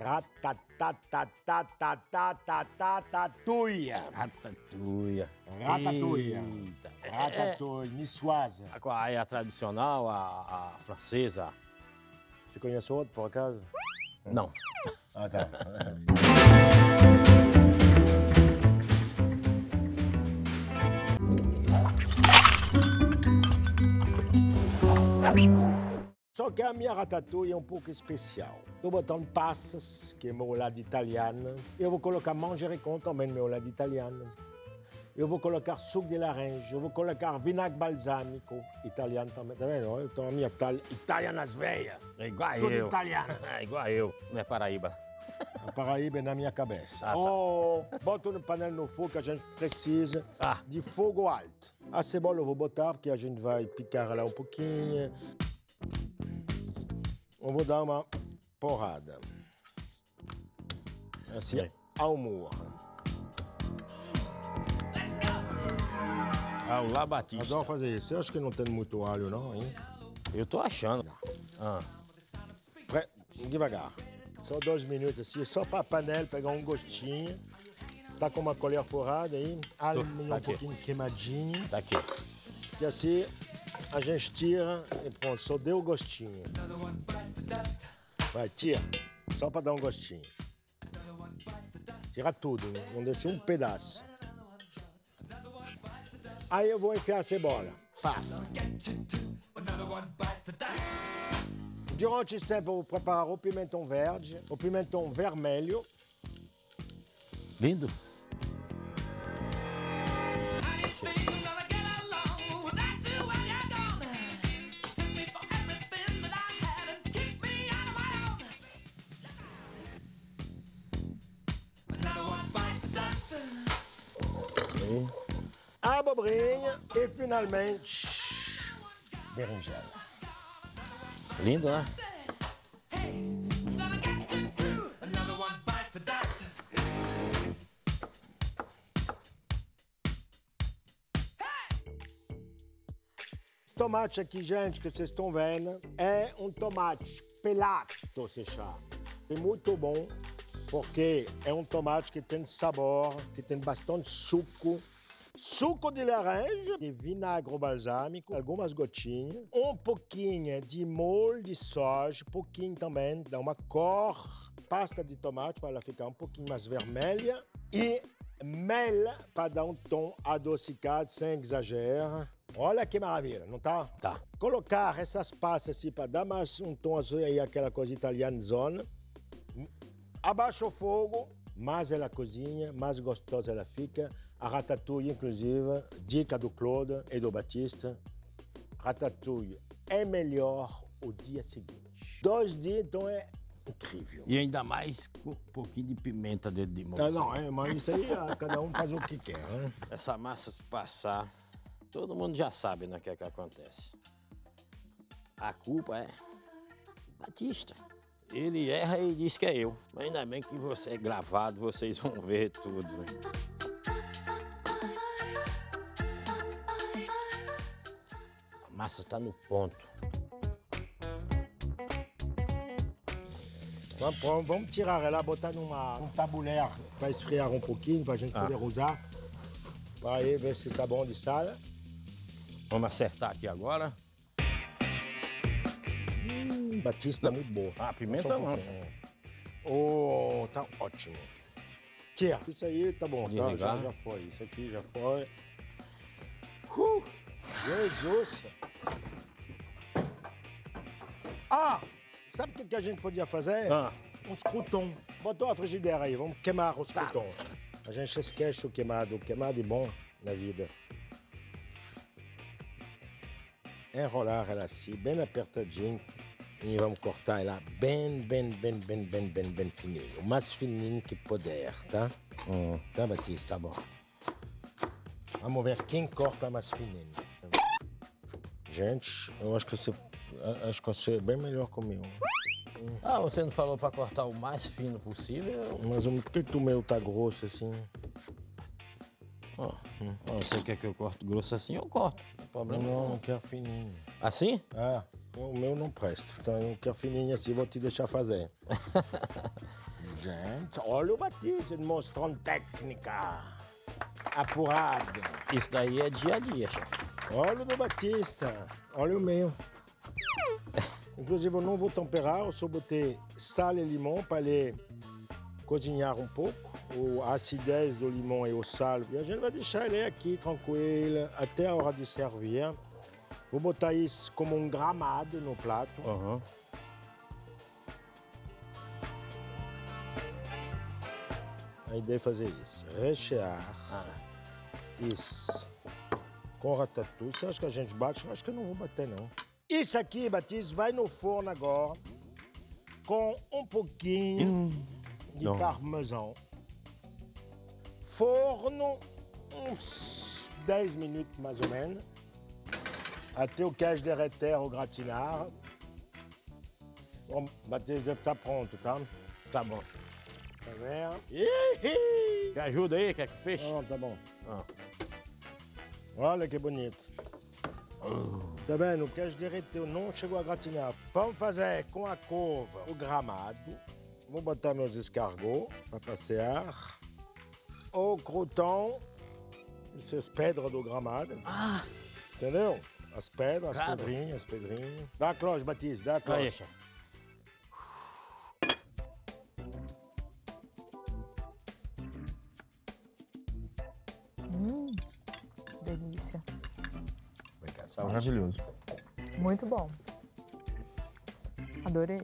Ratatatatatatatatatuia. Eita. É, Ratatouille, niçoise. é, qual é a tradicional, a, a francesa? Você conhece outro, por acaso? Não. Ah, tá. Só que a minha ratatouille é um pouco especial. Estou botando passas, que é meu lado italiano. Eu vou colocar manjericão também meu lado italiano. Eu vou colocar suco de laranja. Eu vou colocar vinagre balsâmico, italiano também. Tá vendo? Eu tenho a minha itali... italiana nas veias. É igual Tudo eu. italiano. É igual eu. Não é Paraíba. A Paraíba é na minha cabeça. Ah, tá. Oh, bota no panela no fogo que a gente precisa Ah. de fogo alto. A cebola eu vou botar porque a gente vai picar ela um pouquinho. Eu vou dar uma porrada. Assim, Bem. ao morro. Ah, o La Batista. Adoro fazer isso. Eu acho que não tem muito alho, não, hein? Eu tô achando. Ah, Pre- Devagar. Só dois minutos assim, só para a panela pegar um gostinho. Tá com uma colher forrada aí, alho tá um aqui. pouquinho queimadinho. tá aqui. E assim a gente tira e pronto, só deu o gostinho. Vai, tira. Só para dar um gostinho. Tira tudo, não deixa um pedaço. Aí eu vou enfiar a cebola. Pá. Durante esse tempo eu vou preparar o pimentão verde, o pimentão vermelho. Lindo. Abobrinha e finalmente berinjela. Lindo, né? Esse tomate aqui, gente, que vocês estão vendo, é um tomate pelato, se chama. É muito bom, porque é um tomate que tem sabor, que tem bastante suco. Suco de laranja, de vinagre balsâmico, algumas gotinhas, um pouquinho de molho de soja, pouquinho também, dá uma cor, pasta de tomate para ela ficar um pouquinho mais vermelha e mel para dar um tom adocicado, sem exagero. Olha que maravilha, não tá? Tá. Colocar essas pastas assim para dar mais um tom azul aí, aquela coisa italiana zona. Abaixa o fogo, mais ela cozinha, mais gostosa ela fica. A ratatouille, inclusive, dica do Claude e do Batista, ratatouille é melhor o dia seguinte. Dois dias, então é incrível. E ainda mais com um pouquinho de pimenta dentro de moça. Ah, não, é, mas isso aí cada um faz o que quer, né? Essa massa se passar, todo mundo já sabe né, o que é que acontece. A culpa é Batista. Ele erra e diz que é eu. Mas ainda bem que você é gravado, vocês vão ver tudo. A massa tá no ponto. Vamos, vamos- tirar ela, botar numa um tabuleiro para esfriar um pouquinho, para a gente poder usar. Para ver se tá bom de sal. Vamos acertar aqui agora. Batista muito boa. Ah, pimenta não. pouquinho. Oh, tá ótimo. Tira. Isso aí tá bom, tá? Já, já foi. Isso aqui já foi. Uh, Jesus! Ah! Sabe o que, que a gente podia fazer? Ah. Uns croutons. Botou a frigideira aí, vamos queimar os croutons. A gente esquece o queimado. O queimado é bom na vida. Enrolar ela assim, bem apertadinho. E vamos cortar ela bem, bem, bem, bem, bem, bem, bem fininho. O mais fininho que puder, tá? Hum. Tá, Batista? Tá bom. Vamos ver quem corta mais fininho. Gente, eu acho que você, acho que você é bem melhor que o meu. Ah, você não falou pra cortar o mais fino possível? Mas o- por que que o meu tá grosso assim? Ó, ó, você quer que eu corte grosso assim? Eu corto. Não problema Não, não. não quero fininho. Assim? Ah, o meu não presta. Então quero fininho assim, vou te deixar fazer. gente. Olha o Batista mostrando técnica. Apurado. Isso daí é dia a dia, chefe. Olha o do Batista. Olha o meu. Inclusive, eu não vou temperar, eu só botei sal e limão para ele cozinhar um pouco. A acidez do limão e o sal. E a gente vai deixar ele aqui tranquilo até a hora de servir. Vou botar isso como um gramado no prato. Uhum. A ideia é fazer isso. Rechear. Ah. Isso. Com ratatouille. Você acha que a gente bate? Eu acho que eu não vou bater, não. Isso aqui, Batista, vai no forno agora com um pouquinho de Não. parmesão. Forno, uns 10 minutos mais ou menos. Até o queijo derreter ou gratinar. Bom, Batista deve estar pronto, tá? Tá bom. Tá vendo? Ih! Quer ajuda aí? Quer que feche? Não, tá bom. Ah. Olha que bonito. Tá vendo? O queijo derreteu, não chegou a gratinar. Vamos fazer com a couve o gramado. Vou botar meus escargots para passear. O crouton, essas pedras do gramado. Ah, Entendeu? As pedras, as Claro. pedrinhas, as pedrinhas. Dá a cloche, Batista, dá a aí, cloche. chefe. Delícia. Obrigado, saúde. Maravilhoso. Muito bom. Adorei.